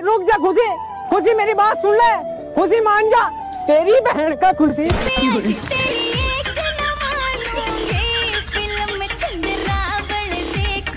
रुक जा खुशी। खुशी मेरी बात सुन ले। खुशी मान जा। तेरी बहन का खुशी।